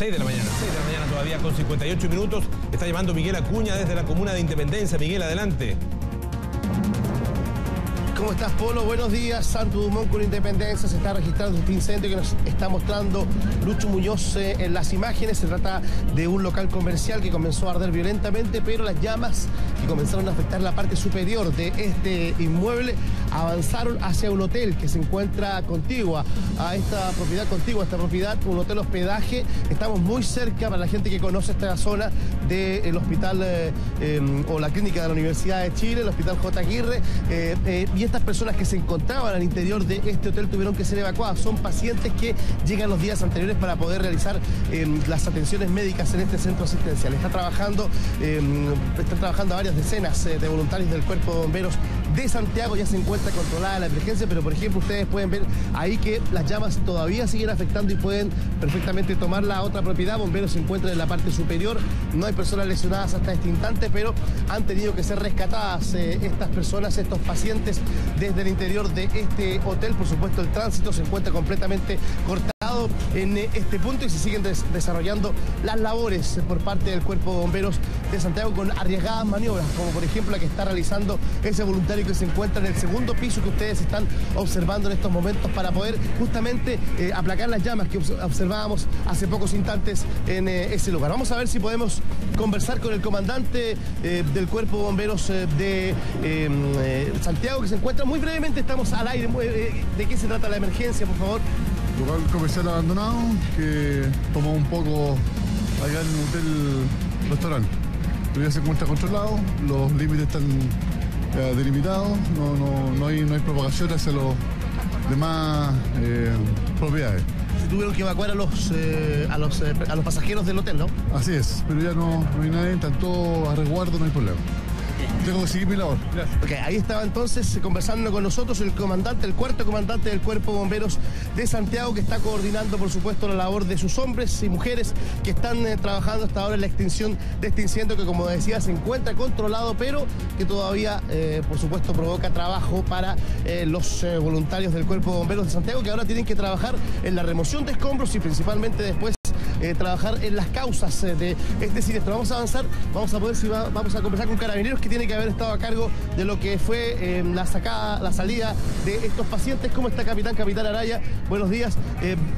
6 de la mañana, 6 de la mañana todavía con 58 minutos. Está llamando Miguel Acuña desde la comuna de Independencia. Miguel, adelante. ¿Cómo estás, Polo? Buenos días. Santo Dumont con Independencia. Se está registrando este incendio que nos está mostrando Lucho Muñoz eh, en las imágenes. Se trata de un local comercial que comenzó a arder violentamente, pero las llamas que comenzaron a afectar la parte superior de este inmueble avanzaron hacia un hotel que se encuentra contigua a esta propiedad, contigua a esta propiedad, un hotel hospedaje. Estamos muy cerca, para la gente que conoce esta zona, del hospital eh, eh, o la clínica de la Universidad de Chile, el hospital J. Aguirre. y estas personas que se encontraban al interior de este hotel tuvieron que ser evacuadas. Son pacientes que llegan los días anteriores para poder realizar em, las atenciones médicas en este centro asistencial. Está trabajando, em, están trabajando varias decenas eh, de voluntarios del Cuerpo de Bomberos de Santiago. Ya se encuentra controlada la emergencia, pero por ejemplo ustedes pueden ver ahí que las llamas todavía siguen afectando y pueden perfectamente tomar la otra propiedad. Bomberos se encuentran en la parte superior. No hay personas lesionadas hasta este instante, pero han tenido que ser rescatadas eh, estas personas, estos pacientes desde el interior de este hotel. Por supuesto, el tránsito se encuentra completamente cortado en este punto y se siguen desarrollando las labores por parte del Cuerpo de Bomberos de Santiago con arriesgadas maniobras, como por ejemplo la que está realizando ese voluntario que se encuentra en el segundo piso que ustedes están observando en estos momentos para poder justamente eh, aplacar las llamas que observábamos hace pocos instantes en eh, ese lugar. Vamos a ver si podemos conversar con el comandante eh, del Cuerpo de Bomberos de em, Santiago que se encuentra muy brevemente, estamos al aire. ¿De qué se trata la emergencia, por favor? Local comercial abandonado que tomó un poco allá en un hotel restaurante. Todavía se encuentra controlado, los límites están eh, delimitados, no, hay, no hay propagación hacia los demás eh, propiedades. Tuvieron que evacuar a los, eh, a, los, a los pasajeros del hotel, ¿no? Así es, pero ya no, no hay nadie, están todos a resguardo, no hay problema. Tengo que seguir mi labor. Gracias. ahí estaba entonces conversando con nosotros el comandante, el cuarto comandante del Cuerpo de Bomberos de Santiago, que está coordinando, por supuesto, la labor de sus hombres y mujeres que están eh, trabajando hasta ahora en la extinción de este incendio que, como decía, se encuentra controlado, pero que todavía, eh, por supuesto, provoca trabajo para eh, los voluntarios del Cuerpo de Bomberos de Santiago, que ahora tienen que trabajar en la remoción de escombros y principalmente después eh, trabajar en las causas eh, de este siniestro. Vamos a avanzar, vamos a poder si vamos a conversar con carabineros que tiene que haber estado a cargo de lo que fue eh, la sacada, la salida de estos pacientes. ¿Cómo está capitán, capitán Araya? Buenos días.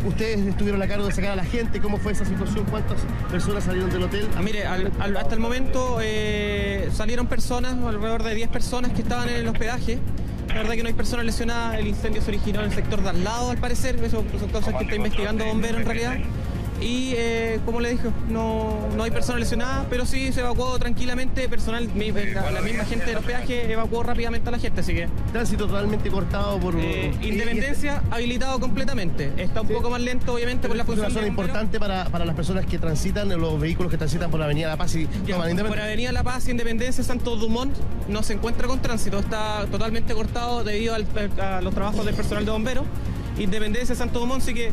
ustedes estuvieron a cargo de sacar a la gente. ¿Cómo fue esa situación? ¿Cuántas personas salieron del hotel? Ah, mire, hasta el momento salieron personas, alrededor de 10 personas que estaban en el hospedaje. La verdad que no hay personas lesionadas, el incendio se originó en el sector de al lado al parecer, eso son cosas que está investigando Bombero en realidad y eh, como le dije, no, hay personas lesionadas, pero sí se evacuó tranquilamente personal, la, misma gente de los peajes evacuó rápidamente a la gente, así que... Tránsito totalmente cortado por... Eh, Independencia habilitado completamente, está un poco más lento obviamente por la función... Es una zona importante para, las personas que transitan, los vehículos que transitan por la Avenida La Paz y Por Avenida La Paz, Independencia, Santo Dumont, no se encuentra con tránsito, está totalmente cortado debido a los trabajos del personal de bomberos. Independencia, Santo Dumont, sí que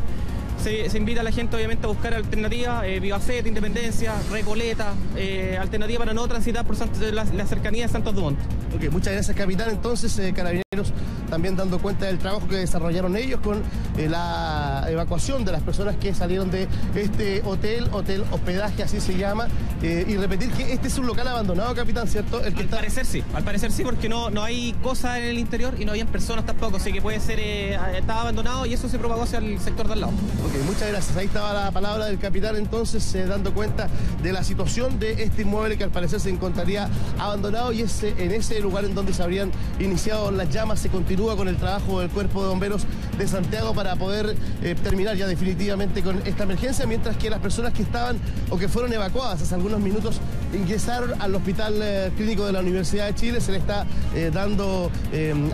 se, invita a la gente obviamente a buscar alternativas, eh, Vivacet, Independencia, Recoleta, eh, alternativa para no transitar por la, la cercanía de Santos Dumont. Ok, muchas gracias capitán. Entonces, eh, Carabineros también dando cuenta del trabajo que desarrollaron ellos con eh, la evacuación de las personas que salieron de este hotel, hotel hospedaje, así se llama, eh, y repetir que este es un local abandonado, capitán, ¿cierto? El que al parecer sí, al parecer sí, porque no, no hay cosas en el interior y no habían personas tampoco, así que puede ser, eh, estaba abandonado y eso se propagó hacia el sector de al lado. Ok, muchas gracias. Ahí estaba la palabra del capitán entonces dando cuenta de la situación de este inmueble que al parecer se encontraría abandonado y es en ese lugar en donde se habrían iniciado las llamas, se continúa con el trabajo del Cuerpo de Bomberos de Santiago para poder eh, terminar ya definitivamente con esta emergencia, mientras que las personas que estaban o que fueron evacuadas hace algunos minutos ingresaron al Hospital eh, Clínico de la Universidad de Chile. Se le está eh, dando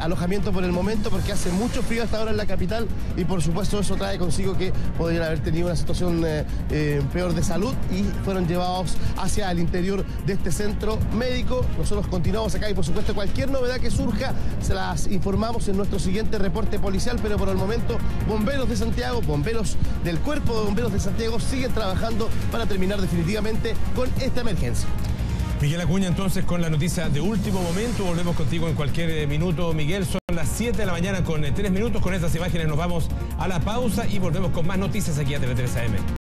alojamiento por el momento porque hace mucho frío hasta ahora en la capital y por supuesto eso trae consigo que podrían haber tenido una situación peor de salud y fueron llevados hacia el interior de este centro médico. Nosotros continuamos acá y por supuesto cualquier novedad que surja se las informamos en nuestro siguiente reporte policial, pero por el momento bomberos de Santiago, bomberos del Cuerpo de Bomberos de Santiago siguen trabajando para terminar definitivamente con esta emergencia. Miguel Acuña, entonces, con la noticia de último momento. Volvemos contigo en cualquier eh, minuto, Miguel. Son las 7 de la mañana con 3 eh, minutos. Con estas imágenes nos vamos a la pausa y volvemos con más noticias aquí a TV3 AM.